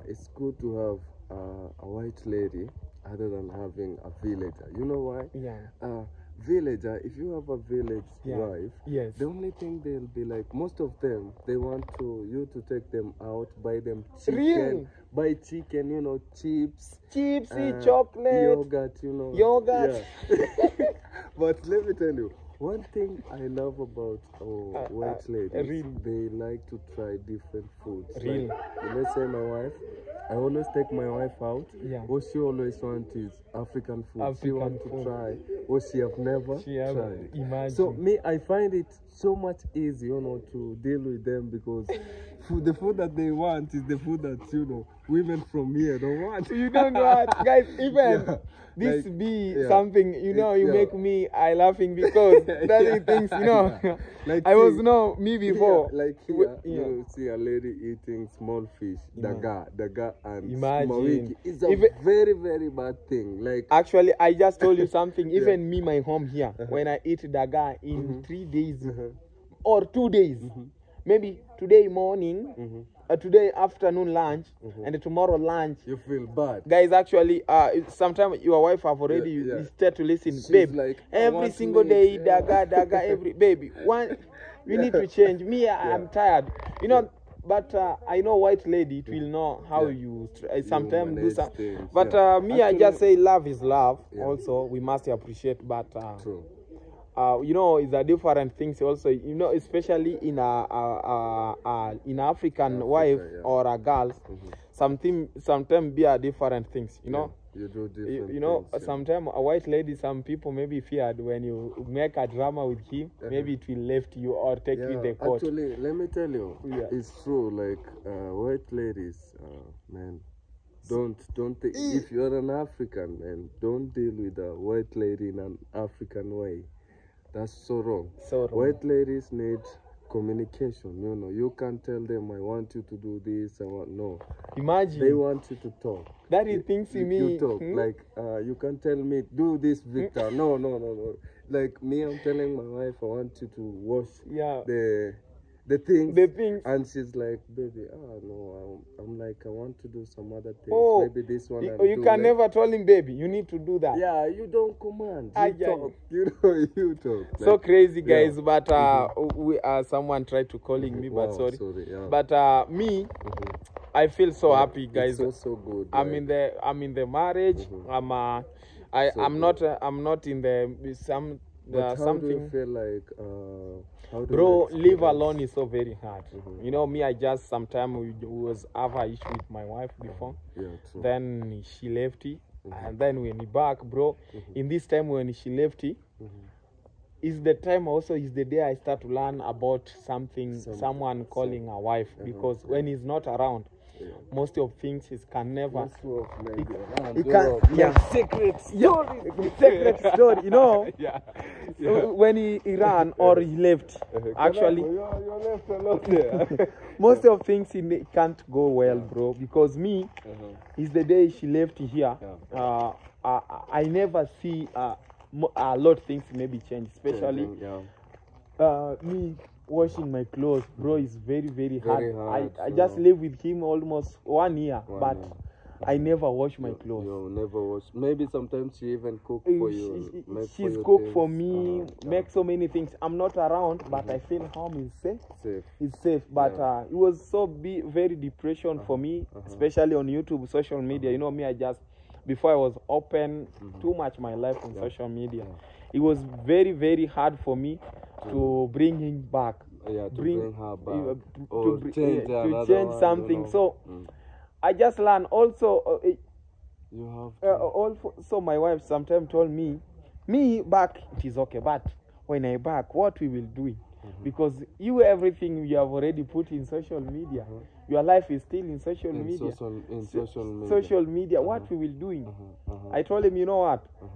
Speaker 3: uh, it's good to have uh, a white lady other than having a villager. You know why?
Speaker 1: Yeah.
Speaker 3: Uh, villager, if you have a village
Speaker 1: Yeah.
Speaker 3: wife,
Speaker 1: Yes.
Speaker 3: the only thing they'll be like, most of them, they want to you to take them out, buy them chicken,
Speaker 1: Real.
Speaker 3: buy chicken, you know, chips,
Speaker 1: Chipsy,
Speaker 3: uh,
Speaker 1: chocolate.
Speaker 3: yogurt, you know.
Speaker 1: Yogurt.
Speaker 3: Yeah. but let me tell you, one thing I love about oh,
Speaker 1: Uh,
Speaker 3: white
Speaker 1: uh,
Speaker 3: ladies,
Speaker 1: real.
Speaker 3: they like to try different foods.
Speaker 1: Real.
Speaker 3: Like, let's say my wife, I always take my wife out.
Speaker 1: Yeah.
Speaker 3: What she always wants is African food. she
Speaker 1: African
Speaker 3: wants to
Speaker 1: food.
Speaker 3: try what she have never
Speaker 1: She have-
Speaker 3: tried.
Speaker 1: imagine.
Speaker 3: So me, I find it so much easy, you know, to deal with them because food, the food that they want is the food that you know women from here don't want.
Speaker 1: You don't know what, guys. Even
Speaker 3: Yeah.
Speaker 1: this
Speaker 3: Like,
Speaker 1: be
Speaker 3: yeah.
Speaker 1: something you know. You
Speaker 3: Yeah.
Speaker 1: make me I laughing because that things you know.
Speaker 3: Like
Speaker 1: I was
Speaker 3: see,
Speaker 1: no me before.
Speaker 3: Like here, you see a lady eating small fish, daga, daga, and
Speaker 1: Imagine.
Speaker 3: mawiki. It's a
Speaker 1: If
Speaker 3: very, very bad thing. Like,
Speaker 1: Actually, I just told you something.
Speaker 3: Yeah.
Speaker 1: Even me, my home here,
Speaker 3: Uh-huh.
Speaker 1: when I eat daga in three days
Speaker 3: Mhm.
Speaker 1: or two days,
Speaker 3: Mm-hmm.
Speaker 1: maybe today morning,
Speaker 3: Mhm.
Speaker 1: uh, today afternoon lunch,
Speaker 3: Mhm.
Speaker 1: and tomorrow lunch.
Speaker 3: you feel bad.
Speaker 1: Guys, actually, uh, sometimes your wife have already
Speaker 3: Yeah, yeah.
Speaker 1: started to listen,
Speaker 3: She's
Speaker 1: babe.
Speaker 3: like,
Speaker 1: every single day, daga, daga, every baby. One, we need to change. Me, I- I'm tired. You know. But uh, I know white lady it will know how
Speaker 3: Yeah.
Speaker 1: you uh, sometimes do
Speaker 3: manage
Speaker 1: some.
Speaker 3: things,
Speaker 1: But
Speaker 3: yeah.
Speaker 1: uh, me, I just say love is love.
Speaker 3: Yeah.
Speaker 1: Also, we must appreciate. But uh, uh, you know, it's a different things also. You know, especially in a, a, a, a in African
Speaker 3: Africa,
Speaker 1: wife or a girls, something sometimes be a different things. You know,
Speaker 3: you do
Speaker 1: you,
Speaker 3: different
Speaker 1: you know,
Speaker 3: things, yeah.
Speaker 1: sometimes a white lady, some people maybe feared when you make a drama with him, maybe it will left you or take you the court.
Speaker 3: Actually, let me tell you,
Speaker 1: Yeah.
Speaker 3: it's true. Like uh, white ladies, uh, man, don't don't if you're an African man, don't deal with a white lady in an African way. That's so wrong.
Speaker 1: So wrong.
Speaker 3: White ladies need communication. You know, you can't tell them I want you to do this. I want no.
Speaker 1: Imagine
Speaker 3: They want you to talk.
Speaker 1: that is things
Speaker 3: you,
Speaker 1: in me.
Speaker 3: you talk
Speaker 1: hmm?
Speaker 3: like uh, you can tell me do this victor no no no no like me i'm telling my wife i want you to wash
Speaker 1: yeah,
Speaker 3: the the things.
Speaker 1: The things.
Speaker 3: and she's like baby oh no i'm, I'm like i want to do some other things.
Speaker 1: Oh,
Speaker 3: maybe this one
Speaker 1: You, you can
Speaker 3: like-
Speaker 1: never tell him, baby, you need to do that.
Speaker 3: yeah you don't command. You
Speaker 1: yeah,
Speaker 3: talk. You know you talk.
Speaker 1: So
Speaker 3: Like,
Speaker 1: crazy
Speaker 3: yeah.
Speaker 1: guys but uh we uh someone tried to calling me but
Speaker 3: wow,
Speaker 1: sorry.
Speaker 3: sorry yeah.
Speaker 1: But uh me
Speaker 3: Mhm.
Speaker 1: i feel so happy guys.
Speaker 3: it's so so good
Speaker 1: i'm
Speaker 3: like,
Speaker 1: in the i'm in the marriage.
Speaker 3: Mhm.
Speaker 1: i'm uh i
Speaker 3: So
Speaker 1: i'm not uh, i'm not in the some
Speaker 3: but
Speaker 1: uh,
Speaker 3: how do you feel like uh
Speaker 1: bro
Speaker 3: you
Speaker 1: live alone is so very hard
Speaker 3: Mhm.
Speaker 1: you know me i just sometimes we was have a issue with my wife before
Speaker 3: yeah true
Speaker 1: then she left it
Speaker 3: Mhm.
Speaker 1: and then when he back bro
Speaker 3: Mhm.
Speaker 1: in this time when she left it
Speaker 3: Mhm.
Speaker 1: is the time also is the day I start to learn about something,
Speaker 3: Something,
Speaker 1: someone calling a wife
Speaker 3: Uh-huh,
Speaker 1: because when he's not around,
Speaker 3: yeah.
Speaker 1: most of things is can never.
Speaker 3: Let's walk, maybe
Speaker 1: It-
Speaker 3: around
Speaker 1: it
Speaker 3: the
Speaker 1: can-
Speaker 3: road.
Speaker 1: yeah.
Speaker 3: Secret story.
Speaker 1: Secret story, you know.
Speaker 3: yeah.
Speaker 1: W- When he, he ran or he left, actually,
Speaker 3: you're, you're left alone there.
Speaker 1: most of things in it can't go well, bro. Because me,
Speaker 3: uh-huh.
Speaker 1: is the day she left here.
Speaker 3: Yeah.
Speaker 1: Uh, I, I never see uh, a lot of things maybe change, especially. uh, me washing my clothes, bro, is very, very hard.
Speaker 3: Very hard,
Speaker 1: I, I
Speaker 3: so-
Speaker 1: just live with him almost one year,
Speaker 3: One
Speaker 1: but
Speaker 3: year.
Speaker 1: I never wash my clothes.
Speaker 3: You never wash. Maybe sometimes she even cook
Speaker 1: Uh,
Speaker 3: for you.
Speaker 1: she-
Speaker 3: make for
Speaker 1: she's
Speaker 3: you
Speaker 1: cooked for me,
Speaker 3: Uh-huh,
Speaker 1: make so many things. I'm not around, but
Speaker 3: Mm-hmm.
Speaker 1: I feel home is safe.
Speaker 3: Safe.
Speaker 1: It's safe, but
Speaker 3: Yeah.
Speaker 1: uh, it was so be very depression for me,
Speaker 3: uh-huh.
Speaker 1: especially on YouTube, social media. You know me, I just before I was open too much my life on.
Speaker 3: Yeah.
Speaker 1: social media.
Speaker 3: Yeah.
Speaker 1: It was very very hard for me to bring him back.
Speaker 3: Yeah, to
Speaker 1: Bring-
Speaker 3: bring, her back.
Speaker 1: uh, to-
Speaker 3: or
Speaker 1: to
Speaker 3: change,
Speaker 1: yeah, to change something. So-
Speaker 3: Mm.
Speaker 1: I just learned also. Uh,
Speaker 3: you have
Speaker 1: uh, also, so my wife sometimes told me, me back it is okay, but when I back, what we will do?
Speaker 3: Mm-hmm.
Speaker 1: Because you everything you have already put in social media, your life is still in social
Speaker 3: in
Speaker 1: media.
Speaker 3: social in
Speaker 1: So-
Speaker 3: social media.
Speaker 1: Social media, what we will doing?
Speaker 3: Uh-huh, uh-huh,
Speaker 1: I told him, you know what?
Speaker 3: uh-huh.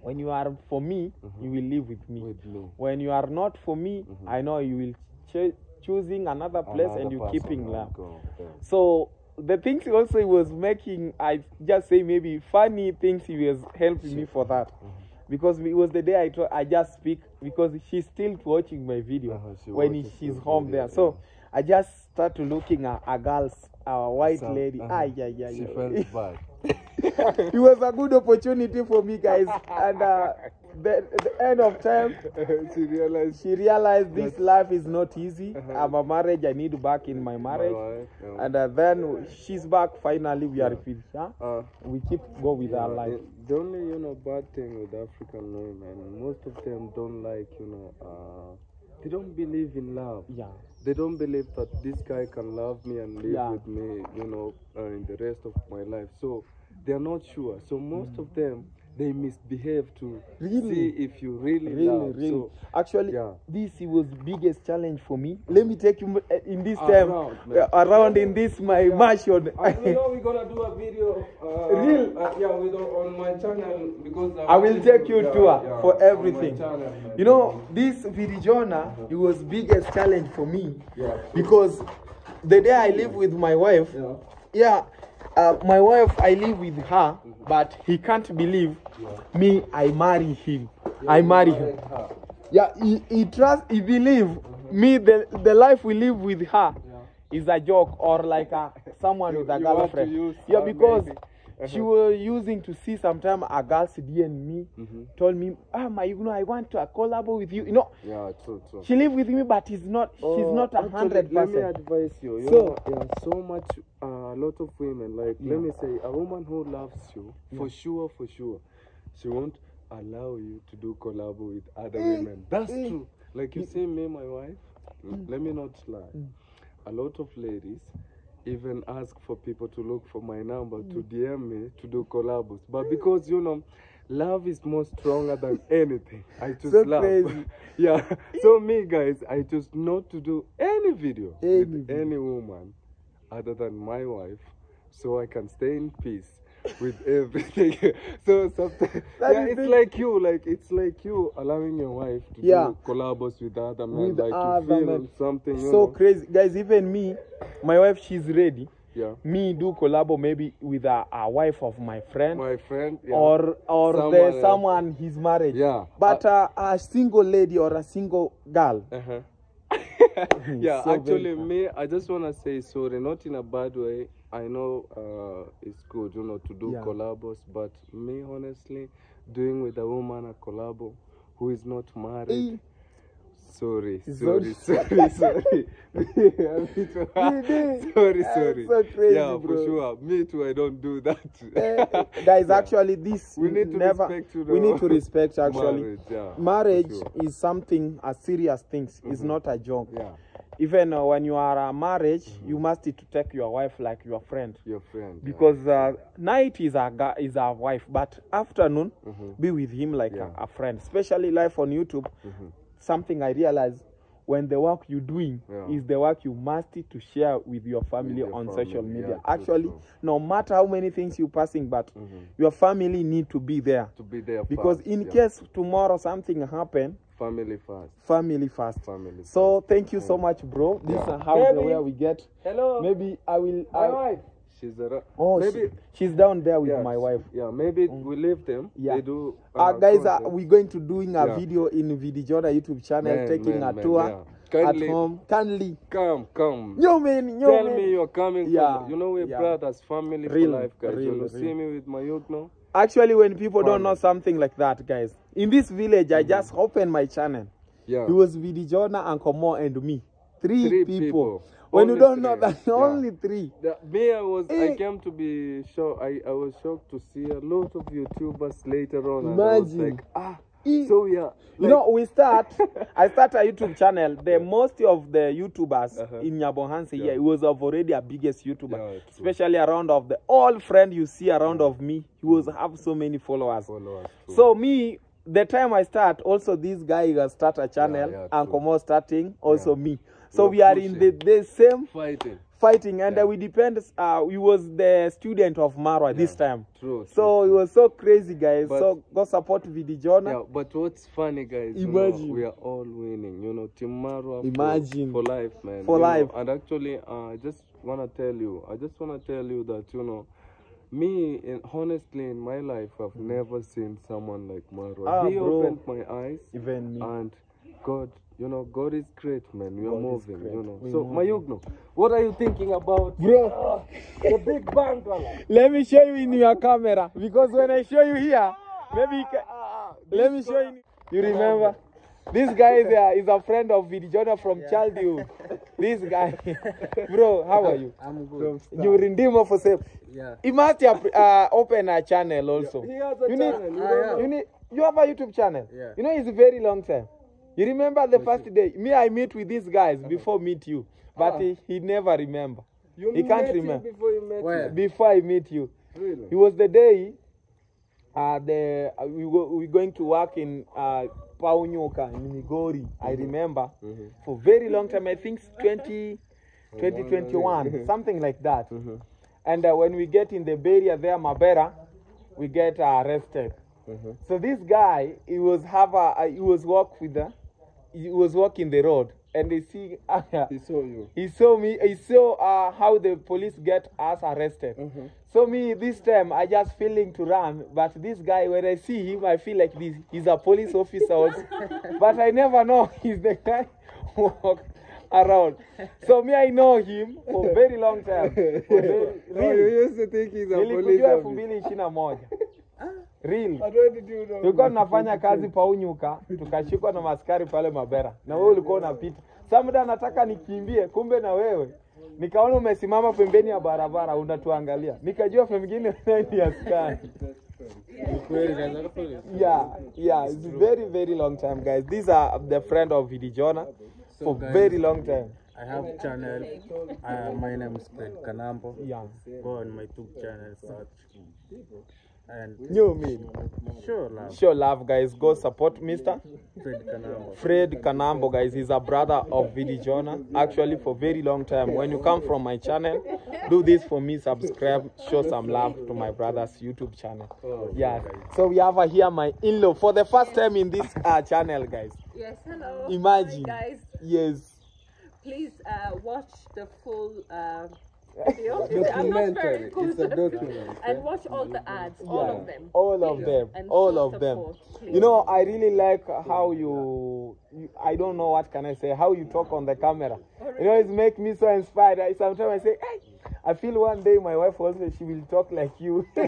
Speaker 1: When you are for me, you will live with me.
Speaker 3: With me.
Speaker 1: When you are not for me, I know you will ch- choosing another place and you keeping love.
Speaker 3: yeah.
Speaker 1: So the things he also was making, I just say maybe funny things he was helping me for that. Because it was the day I I just speak because she's still watching my video
Speaker 3: Uh-huh, she
Speaker 1: when he, she's home
Speaker 3: video,
Speaker 1: there. So I just start to looking at a girl's a white lady.
Speaker 3: uh-huh.
Speaker 1: Ah, yeah, yeah,
Speaker 3: She
Speaker 1: yeah.
Speaker 3: felt bad.
Speaker 1: it was a good opportunity for me, guys. And uh, the, the end of time,
Speaker 3: she realized
Speaker 1: she realized this life is not easy.
Speaker 3: Uh-huh.
Speaker 1: I'm a marriage. I need back in my
Speaker 3: my
Speaker 1: marriage.
Speaker 3: wife, yeah.
Speaker 1: And uh, then she's back. Finally, we are with her.
Speaker 3: uh,
Speaker 1: We keep go with
Speaker 3: Yeah,
Speaker 1: our life.
Speaker 3: The, only you know bad thing with African women, most of them don't like you know, uh, they don't believe in love.
Speaker 1: Yeah.
Speaker 3: They don't believe that this guy can love me and live
Speaker 1: Yeah.
Speaker 3: with me, you know, uh, in the rest of my life. So they are not sure. So most of them they misbehave to
Speaker 1: Really?
Speaker 3: see if you really,
Speaker 1: really
Speaker 3: love.
Speaker 1: really
Speaker 3: So,
Speaker 1: actually
Speaker 3: yeah.
Speaker 1: this was biggest challenge for me let me take you uh, in this time
Speaker 3: man.
Speaker 1: uh, around in this my mansion
Speaker 3: I, know we're gonna do a video. Uh,
Speaker 1: Real?
Speaker 3: Uh, yeah, we do on my channel because
Speaker 1: I will take you
Speaker 3: yeah,
Speaker 1: tour
Speaker 3: yeah,
Speaker 1: for everything.
Speaker 3: channel.
Speaker 1: You know, this Vidijona, it was biggest challenge for me
Speaker 3: Yeah.
Speaker 1: because the day I live with my wife,
Speaker 3: Yeah.
Speaker 1: Uh, my wife, I live with her, but he can't believe me. I marry him. I marry him.
Speaker 3: Her.
Speaker 1: Yeah, he, he trust, he believe me. The the life we live with her is a joke or like a someone with a
Speaker 3: you want to
Speaker 1: girlfriend. Yeah, because
Speaker 3: maybe.
Speaker 1: She was using to see sometime a girl DM me,
Speaker 3: Mhm.
Speaker 1: told me, ah, my, you know, I want to a collab with you. You know,
Speaker 3: Yeah, true, true.
Speaker 1: she live with me, but he's not. she's
Speaker 3: Oh,
Speaker 1: not a
Speaker 3: actually,
Speaker 1: hundred
Speaker 3: Let me advise you. You
Speaker 1: So-
Speaker 3: know, yeah, so much, a uh, lot of women, like, let me say, a woman who loves you, for sure, for sure, she won't allow you to do collab with other
Speaker 1: Mm,
Speaker 3: women. That's
Speaker 1: mm.
Speaker 3: true. Like, you see me, my wife,
Speaker 1: Mm.
Speaker 3: let me not lie. A lot of ladies even ask for people to look for my number to
Speaker 1: Mm.
Speaker 3: DM me to do collabs. But because, you know, love is more stronger than anything. I just
Speaker 1: So
Speaker 3: love.
Speaker 1: crazy.
Speaker 3: yeah. So me guys, I choose not to do any video
Speaker 1: Any
Speaker 3: with
Speaker 1: video.
Speaker 3: any woman other than my wife, so I can stay in peace with everything. so sometimes
Speaker 1: That
Speaker 3: yeah, it's
Speaker 1: the-
Speaker 3: like you, like it's like you allowing your wife to
Speaker 1: Yeah.
Speaker 3: do collabs with other men,
Speaker 1: With
Speaker 3: like
Speaker 1: other
Speaker 3: to feel
Speaker 1: men.
Speaker 3: something.
Speaker 1: So
Speaker 3: know?
Speaker 1: crazy, guys. Even me, my wife, she's ready.
Speaker 3: yeah.
Speaker 1: Me do collabo maybe with a, a wife of my friend.
Speaker 3: My friend, yeah.
Speaker 1: or or
Speaker 3: Someone else.
Speaker 1: someone he's married.
Speaker 3: Yeah.
Speaker 1: But uh, a single lady or a single girl.
Speaker 3: Uh-huh. yeah,
Speaker 1: So
Speaker 3: actually, me, I just want to say sorry, not in a bad way. I know uh, it's good, you know, to do
Speaker 1: Yeah.
Speaker 3: collabos, but me, honestly, doing with a woman a collabo who is not married. Sorry,
Speaker 1: Sorry.
Speaker 3: sorry, sorry, sorry. Yeah, me too. Sorry, sorry.
Speaker 1: so crazy,
Speaker 3: yeah,
Speaker 1: bro.
Speaker 3: for sure. Me too. I don't do that.
Speaker 1: Eh, eh, guys,
Speaker 3: Yeah.
Speaker 1: actually, this
Speaker 3: We need to
Speaker 1: never.
Speaker 3: respect,
Speaker 1: we need to respect actually.
Speaker 3: marriage. Yeah,
Speaker 1: Marriage
Speaker 3: sure.
Speaker 1: is something a serious thing. It's
Speaker 3: Mhm.
Speaker 1: not a joke.
Speaker 3: Yeah,
Speaker 1: Even uh, when you are a marriage, you must to take your wife like your friend.
Speaker 3: your friend. yeah.
Speaker 1: Because uh, night is a is our wife, but afternoon
Speaker 3: Mhm.
Speaker 1: be with him like
Speaker 3: Yeah.
Speaker 1: a, a friend. Especially live on YouTube. Something I realized when the work you're doing
Speaker 3: Yeah.
Speaker 1: is the work you must to share with your family
Speaker 3: your
Speaker 1: on
Speaker 3: family,
Speaker 1: social media.
Speaker 3: true,
Speaker 1: Actually,
Speaker 3: true.
Speaker 1: no matter how many things you're passing, but
Speaker 3: Mhm.
Speaker 1: your family need to be there.
Speaker 3: to be there
Speaker 1: Because
Speaker 3: first,
Speaker 1: in
Speaker 3: yeah.
Speaker 1: case tomorrow something happen,
Speaker 3: family first
Speaker 1: family first.
Speaker 3: family
Speaker 1: So thank you so much, bro. This
Speaker 3: Yeah.
Speaker 1: is how the way we get.
Speaker 3: hello
Speaker 1: Maybe I will.
Speaker 3: my
Speaker 1: I,
Speaker 3: wife she's a
Speaker 1: oh,
Speaker 3: maybe
Speaker 1: she, she's down there with
Speaker 3: yeah,
Speaker 1: my wife.
Speaker 3: yeah maybe we leave them
Speaker 1: Yeah.
Speaker 3: they do
Speaker 1: Uh, guys, uh, we're going to doing a
Speaker 3: Yeah.
Speaker 1: video in Vidijona YouTube channel,
Speaker 3: Man,
Speaker 1: taking
Speaker 3: man,
Speaker 1: a
Speaker 3: man,
Speaker 1: tour
Speaker 3: yeah. Kindly-
Speaker 1: at home. Kindly,
Speaker 3: come come
Speaker 1: yo man, yo
Speaker 3: tell
Speaker 1: man.
Speaker 3: me you're coming
Speaker 1: Yeah,
Speaker 3: from you know we're
Speaker 1: yeah.
Speaker 3: brothers family
Speaker 1: Real,
Speaker 3: for life guys
Speaker 1: real,
Speaker 3: you
Speaker 1: real.
Speaker 3: see me with Mayuguno
Speaker 1: Actually, when people don't know something like that, guys, in this village, I just opened my channel.
Speaker 3: yeah
Speaker 1: It was Vidijona, Uncle Mo, and me. Three,
Speaker 3: Three
Speaker 1: people.
Speaker 3: people.
Speaker 1: When you don't know
Speaker 3: three.
Speaker 1: that,
Speaker 3: Yeah.
Speaker 1: only three.
Speaker 3: The, me, I was, I
Speaker 1: Eh.
Speaker 3: came to be shocked. I, I was shocked to see a lot of YouTubers later on. And I was
Speaker 1: Imagine.
Speaker 3: like, ah,
Speaker 1: Eh.
Speaker 3: so yeah.
Speaker 1: You know, we start. I start a YouTube channel. The most of the YouTubers
Speaker 3: Uh-huh.
Speaker 1: in Nyabonhanse
Speaker 3: Yeah.
Speaker 1: here, it was of already a biggest YouTuber,
Speaker 3: Yeah,
Speaker 1: especially around of the all friend you see around of me. He was have so many followers.
Speaker 3: followers.
Speaker 1: So me, the time I start, also this guy has start a channel,
Speaker 3: yeah,
Speaker 1: and
Speaker 3: true.
Speaker 1: Komo starting, also
Speaker 3: Yeah.
Speaker 1: me. So we in the, the same
Speaker 3: fighting.
Speaker 1: fighting, and
Speaker 3: Yeah.
Speaker 1: uh, we depend. Uh, we was the student of Marwa this time.
Speaker 3: True.
Speaker 1: So it was so crazy, guys.
Speaker 3: But-
Speaker 1: so go support Vidijona.
Speaker 3: Yeah, but what's funny, guys? you
Speaker 1: Imagine.
Speaker 3: know, we are all winning. You know, Team Marwa
Speaker 1: Imagine.
Speaker 3: for, life, man.
Speaker 1: For
Speaker 3: you know.
Speaker 1: life.
Speaker 3: And actually, uh, I just wanna tell you. I just wanna tell you that you know. Me, in, honestly, in my life, I've never seen someone like Marwa.
Speaker 1: Ah,
Speaker 3: he
Speaker 1: bro.
Speaker 3: opened my eyes.
Speaker 1: Even me.
Speaker 3: and God, you know, God is great, man. We are
Speaker 1: God is
Speaker 3: moving, you know.
Speaker 1: We
Speaker 3: so,
Speaker 1: moving.
Speaker 3: Mayuguno, what are you thinking about
Speaker 1: Bro,
Speaker 3: the big bungalow?
Speaker 1: let me show you in your camera because when I show you here, maybe you can, let me show you. You remember? This guy is a, is a friend of Vidijona from childhood. This guy, bro, how are you?
Speaker 4: I'm good.
Speaker 1: You redeem for sale.
Speaker 4: Yeah.
Speaker 1: You must have, uh, open a channel also.
Speaker 3: He has a
Speaker 1: You need,
Speaker 3: channel. You
Speaker 4: Ah, yeah.
Speaker 1: you need, you have a YouTube channel.
Speaker 4: Yeah.
Speaker 1: You know, it's a very long time. You remember the first day? Me, I meet with these guys before meet you, but
Speaker 3: Ah.
Speaker 1: he, he never remember.
Speaker 3: You
Speaker 1: He can't remember.
Speaker 3: before you met
Speaker 4: Where?
Speaker 1: Before I meet you,
Speaker 3: Really?
Speaker 1: it was the day uh, the uh, we go, we're going to work in uh, Paunyuka in Migori. I remember for very long time. I think it's 20, 2021, something like that. And uh, when we get in the barrier there, Mabera, we get uh, arrested. So this guy, he was have a, uh, he was walk with the, he was walking the road, and they see.
Speaker 3: He saw you.
Speaker 1: he saw me he saw uh, how the police get us arrested so me this time i just feeling to run but this guy when i see him i feel like this he's a police officer also but i never know he's the guy who walk around so me i know him for very long time very,
Speaker 3: Oh, you
Speaker 1: really.
Speaker 3: used to think he's a police officer.
Speaker 1: Real tulikuwa tunafanya kazi paunyuka tukashikwa na maskari pale mabera. Na wewe ulikuwa unapita. Sa muda nataka nikimbie kumbe na wewe. Nikaona umesimama pembeni ya barabara unatuangalia. Nikajua pengine wewe ni askari. Yeah yeah it's very very long time guys. These are the friend of vidijona for
Speaker 4: guys-
Speaker 1: very long time.
Speaker 4: I have channel. Uh, my name is Fred Kanambo.
Speaker 1: yeah.
Speaker 4: Go on my YouTube channel, search. And
Speaker 1: new me
Speaker 4: sure love,
Speaker 1: show love guys go support mr
Speaker 4: Fred Kanambo.
Speaker 1: Fred Kanambo, guys, he's a brother of Vidi Jonah. Actually, for very long time. When you come from my channel, do this for me. Subscribe, show some love to my brother's YouTube channel. Yeah. So we have here my in-law for the first time in this uh, channel, guys.
Speaker 5: Yes, hello.
Speaker 1: Imagine.
Speaker 5: Hi, guys.
Speaker 1: Yes.
Speaker 5: Please uh, watch the full uh, video. I'm not very
Speaker 3: Documentary. It's a document.
Speaker 5: and watch all the ads, all of them.
Speaker 1: All of them.
Speaker 5: And
Speaker 1: All of them.
Speaker 5: support,
Speaker 1: You know, I really like how you, you. I don't know what can I say. How you talk on the camera. You know, it make me so inspired. I, sometimes I say, hey, I feel one day my wife also she will talk like you. you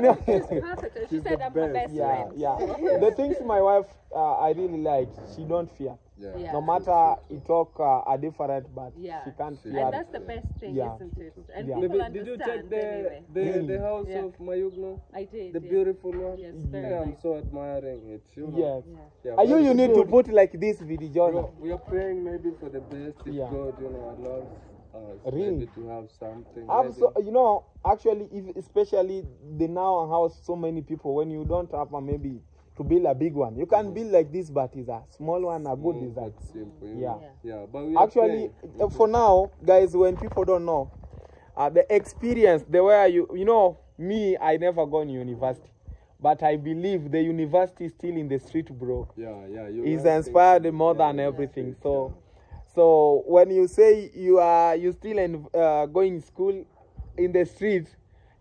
Speaker 1: know.
Speaker 5: She's perfect. She said I'm her best
Speaker 1: yeah,
Speaker 5: friend.
Speaker 1: yeah. The things my wife uh, I really like, she don't fear.
Speaker 3: Yeah.
Speaker 5: Yeah.
Speaker 1: No matter you talk uh, are different, but
Speaker 5: Yeah.
Speaker 1: she can't
Speaker 5: And that's the best thing,
Speaker 1: Yeah.
Speaker 5: isn't it? And
Speaker 1: Yeah.
Speaker 5: people
Speaker 3: Did, did you check the
Speaker 5: anyway.
Speaker 3: the,
Speaker 1: Really?
Speaker 3: the house
Speaker 5: Yeah.
Speaker 3: of Mayuguno?
Speaker 5: I did.
Speaker 3: The
Speaker 5: yeah.
Speaker 3: beautiful one?
Speaker 5: Yes, very
Speaker 3: Yeah, I'm so admiring it. You know?
Speaker 1: Yes.
Speaker 5: Yeah.
Speaker 3: Yeah,
Speaker 1: Are you you need to put like this video, John?
Speaker 3: Bro, we are praying maybe for the best if
Speaker 1: Yeah.
Speaker 3: God, you know, allows us
Speaker 1: Really?
Speaker 3: maybe to have something.
Speaker 1: I'm so you know actually if especially the now house so many people when you don't have uh, maybe to build a big one you can build like this but it's a small one a good
Speaker 3: Small
Speaker 1: design.
Speaker 3: simple.
Speaker 1: Yeah.
Speaker 3: know? Yeah, but
Speaker 1: Actually,
Speaker 3: praying.
Speaker 1: uh, for now, guys, when people don't know, uh, the experience, the way you you know me, I never gone university, but I believe the university is still in the street, bro.
Speaker 3: Yeah, yeah. You
Speaker 1: is inspired more
Speaker 3: yeah,
Speaker 1: than
Speaker 3: yeah,
Speaker 1: everything.
Speaker 3: yeah.
Speaker 1: So, so when you say you are you still in uh, going school in the street,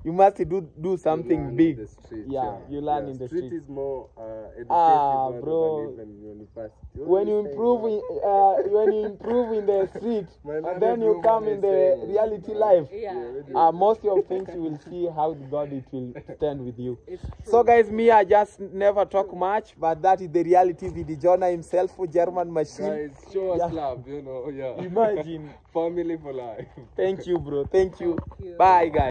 Speaker 1: you must do do something big.
Speaker 3: street,
Speaker 1: Yeah, you learn
Speaker 3: Yeah,
Speaker 1: in the
Speaker 3: street.
Speaker 1: street.
Speaker 3: is more uh,
Speaker 1: Ah, bro.
Speaker 3: than even university.
Speaker 1: When you improve in, uh, when you improve in the street, and then you come in the
Speaker 3: saying,
Speaker 1: reality life.
Speaker 5: Yeah.
Speaker 1: Uh, most of things you will see how God it will stand with you.
Speaker 5: It's
Speaker 1: So guys, me I just never talk much, but that is the reality with the Jonah himself, German machine.
Speaker 3: Guys, show us
Speaker 1: Yeah.
Speaker 3: love, you know. Yeah.
Speaker 1: Imagine.
Speaker 3: Family for life.
Speaker 1: Thank you, bro. Thank you.
Speaker 5: Thank you.
Speaker 1: Bye, guys.